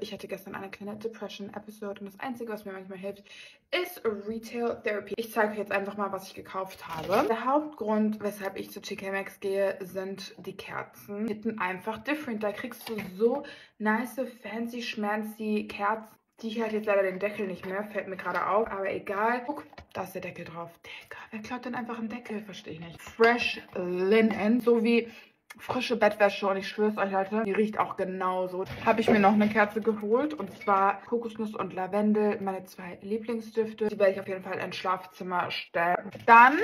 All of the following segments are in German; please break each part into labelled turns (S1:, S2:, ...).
S1: Ich hatte gestern eine kleine Depression-Episode und das Einzige, was mir manchmal hilft, ist Retail Therapy. Ich zeige euch jetzt einfach mal, was ich gekauft habe. Der Hauptgrund, weshalb ich zu TK Maxx gehe, sind die Kerzen. Die sind einfach different. Da kriegst du so nice, fancy, schmancy Kerzen. Die hier hat jetzt leider den Deckel nicht mehr, fällt mir gerade auf, aber egal. Guck, da ist der Deckel drauf. Digga, wer klaut denn einfach einen Deckel? Verstehe ich nicht. Fresh Linen, so wie frische Bettwäsche und ich schwöre es euch, Leute, die riecht auch genauso. Habe ich mir noch eine Kerze geholt und zwar Kokosnuss und Lavendel, meine zwei Lieblingsdüfte. Die werde ich auf jeden Fall ins Schlafzimmer stellen. Dann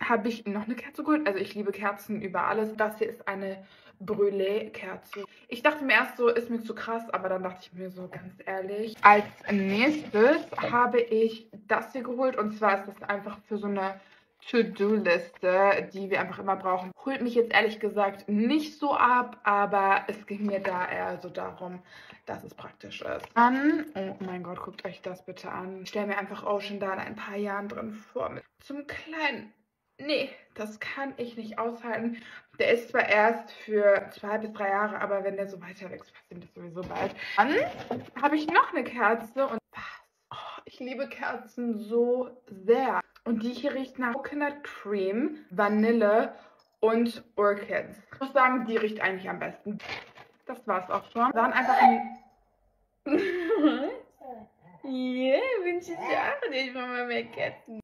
S1: habe ich noch eine Kerze geholt. Also ich liebe Kerzen über alles. Das hier ist eine Brûlée-Kerze. Ich dachte mir erst so, ist mir zu krass, aber dann dachte ich mir so, ganz ehrlich. Als nächstes habe ich das hier geholt und zwar ist das einfach für so eine To-Do-Liste, die wir einfach immer brauchen. Holt mich jetzt ehrlich gesagt nicht so ab, aber es ging mir da eher so darum, dass es praktisch ist. Dann, oh mein Gott, guckt euch das bitte an. Ich stelle mir einfach Ocean da in ein paar Jahren drin vor. Zum kleinen Nee, das kann ich nicht aushalten. Der ist zwar erst für zwei bis drei Jahre, aber wenn der so weiter wächst, passiert das sowieso bald. Dann habe ich noch eine Kerze und oh, ich liebe Kerzen so sehr. Und die hier riecht nach Coconut Cream, Vanille und Orchids. Ich muss sagen, die riecht eigentlich am besten. Das war's auch schon. Dann einfach ein... yeah, wünsche ich dir auch nicht, Mama mehr Kerzen.